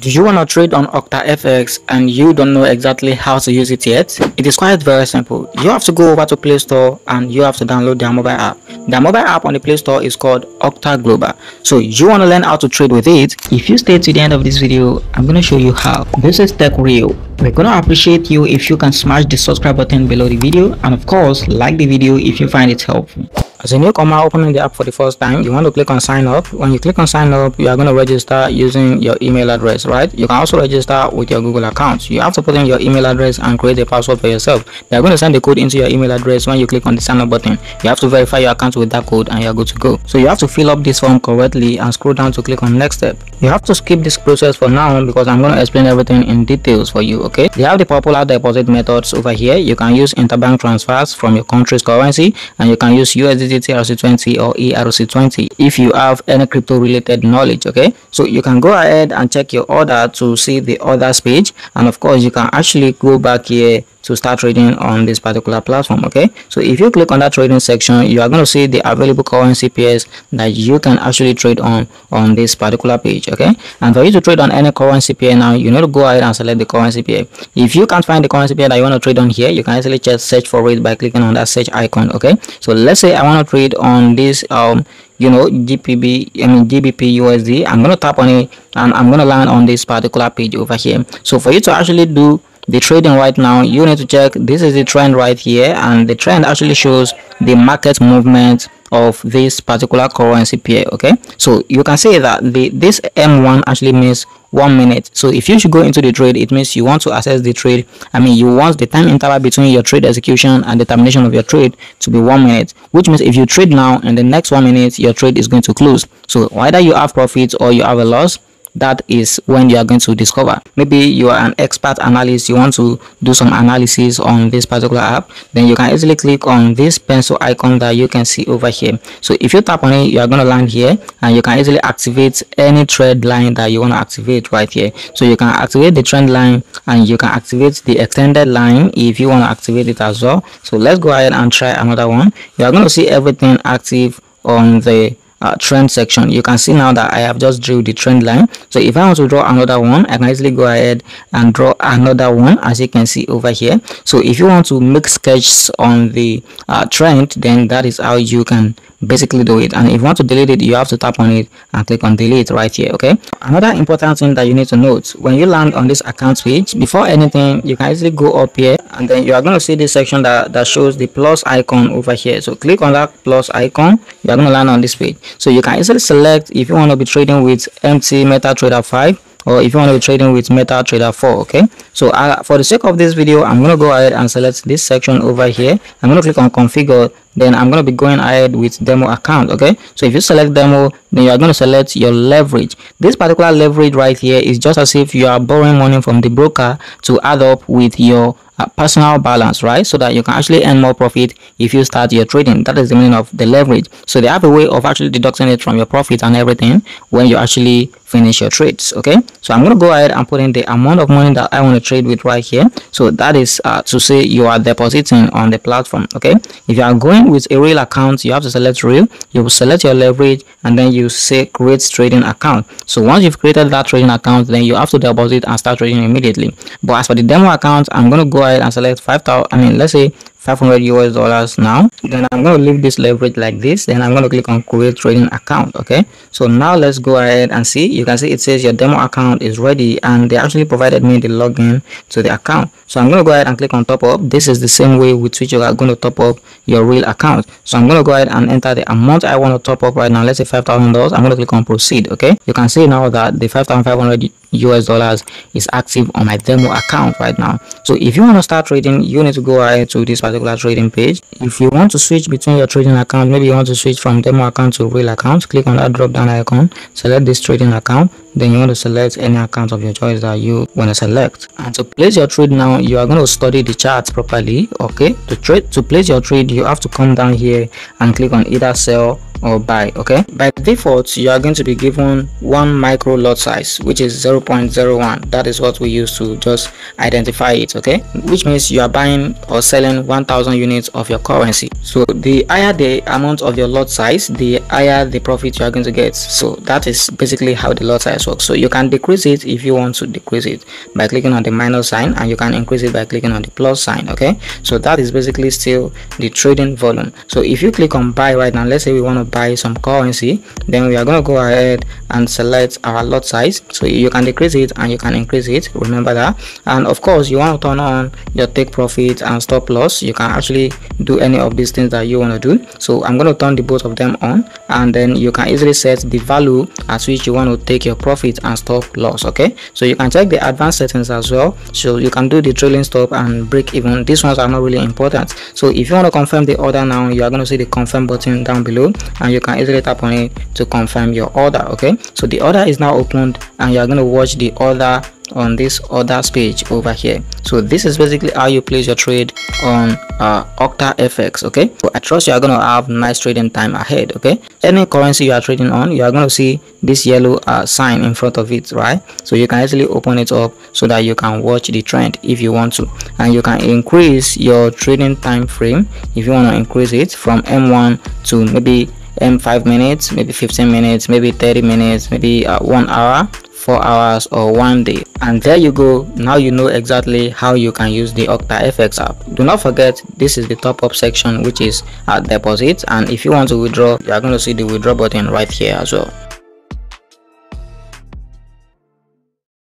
Do you want to trade on OctaFX and you don't know exactly how to use it yet? It is quite very simple. You have to go over to Play Store and you have to download their mobile app. Their mobile app on the Play Store is called Octa Global. So you want to learn how to trade with it? If you stay to the end of this video, I'm going to show you how. This is Tech Real. We're going to appreciate you if you can smash the subscribe button below the video and of course like the video if you find it helpful. As a newcomer opening the app for the first time, you want to click on sign up. When you click on sign up, you are going to register using your email address, right? You can also register with your Google account. You have to put in your email address and create a password for yourself. They are going to send the code into your email address when you click on the sign up button. You have to verify your account with that code and you're good to go. So you have to fill up this form correctly and scroll down to click on next step. You have to skip this process for now because I'm going to explain everything in details for you, okay? They have the popular deposit methods over here. You can use interbank transfers from your country's currency and you can use USDT TRC20 or ERC20 if you have any crypto related knowledge okay? So you can go ahead and check your order to see the orders page. And of course you can actually go back here to start trading on this particular platform okay? So if you click on that trading section you are going to see the available currency pairs that you can actually trade on on this particular page okay? And for you to trade on any currency pair now you need to go ahead and select the currency pair. If you can't find the currency pair that you want to trade on here you can actually just search for it by clicking on that search icon okay? So let's say i want to trade on this um you know gpb i mean gbp usd i'm going to tap on it and i'm going to land on this particular page over here. So for you to actually do the trading right now. You need to check. This is the trend right here and the trend actually shows the market movement of this particular currency pair okay? So you can say that the this m1 actually means one minute. So if you should go into the trade it means you want to assess the trade. I mean you want the time interval between your trade execution and the termination of your trade to be one minute which means if you trade now in the next one minute your trade is going to close. So either you have profits or you have a loss that is when you are going to discover. Maybe you are an expert analyst you want to do some analysis on this particular app then you can easily click on this pencil icon that you can see over here. So if you tap on it you are going to land here and you can easily activate any trend line that you want to activate right here. So you can activate the trend line and you can activate the extended line if you want to activate it as well. So let's go ahead and try another one. You are going to see everything active on the uh, trend section. You can see now that i have just drew the trend line. So if i want to draw another one i can easily go ahead and draw another one as you can see over here. So if you want to make sketches on the uh, trend then that is how you can basically do it. And if you want to delete it you have to tap on it and click on delete right here okay? Another important thing that you need to note when you land on this account page before anything you can easily go up here and then you are going to see this section that that shows the plus icon over here. So click on that plus icon you are going to land on this page so you can easily select if you want to be trading with mt metatrader 5 or if you want to be trading with MetaTrader 4 okay? So uh, for the sake of this video i'm going to go ahead and select this section over here. I'm going to click on configure then i'm going to be going ahead with demo account okay? So if you select demo then you are going to select your leverage. This particular leverage right here is just as if you are borrowing money from the broker to add up with your uh, personal balance right? So that you can actually earn more profit if you start your trading. That is the meaning of the leverage. So they have a way of actually deducting it from your profit and everything when you actually finish your trades okay? So i'm going to go ahead and put in the amount of money that i want to trade with right here. So that is uh, to say you are depositing on the platform okay? If you are going with a real account you have to select real. You will select your leverage and then you say create trading account. So once you've created that trading account then you have to deposit and start trading immediately. But as for the demo account i'm going to go ahead and select 5000 i mean let's say 500 US dollars now then I'm going to leave this leverage like this then I'm going to click on create trading account okay? So now let's go ahead and see. You can see it says your demo account is ready and they actually provided me the login to the account. So I'm going to go ahead and click on top up. This is the same way with which you are going to top up your real account. So I'm going to go ahead and enter the amount I want to top up right now. Let's say $5,000 I'm going to click on proceed okay? You can see now that the 5,500 US dollars is active on my demo account right now. So if you want to start trading, you need to go ahead to this particular trading page. If you want to switch between your trading account, maybe you want to switch from demo account to real account, click on that drop down icon, select this trading account, then you want to select any account of your choice that you want to select. And to place your trade now, you are going to study the charts properly. Okay, to trade to place your trade, you have to come down here and click on either sell or buy okay? By default you are going to be given one micro lot size which is 0.01 that is what we use to just identify it okay? Which means you are buying or selling 1000 units of your currency. So the higher the amount of your lot size the higher the profit you are going to get. So that is basically how the lot size works. So you can decrease it if you want to decrease it by clicking on the minus sign and you can increase it by clicking on the plus sign okay? So that is basically still the trading volume. So if you click on buy right now let's say we want to buy some currency then we are going to go ahead and select our lot size. So you can decrease it and you can increase it remember that. And of course you want to turn on your take profit and stop loss. You can actually do any of these things that you want to do. So i'm going to turn the both of them on and then you can easily set the value at which you want to take your profit and stop loss okay? So you can check the advanced settings as well. So you can do the trailing stop and break even. These ones are not really important. So if you want to confirm the order now you are going to see the confirm button down below and you can easily tap on it to confirm your order okay? So the order is now opened and you are going to watch the order on this orders page over here. So this is basically how you place your trade on uh, Octa FX okay? So I trust you are going to have nice trading time ahead okay? Any currency you are trading on you are going to see this yellow uh, sign in front of it right? So you can easily open it up so that you can watch the trend if you want to. And you can increase your trading time frame if you want to increase it from M1 to maybe M5 minutes maybe 15 minutes maybe 30 minutes maybe uh, one hour four hours or one day. And there you go. Now you know exactly how you can use the Octa FX app. Do not forget this is the top up section which is at deposit. And if you want to withdraw you are going to see the withdraw button right here as well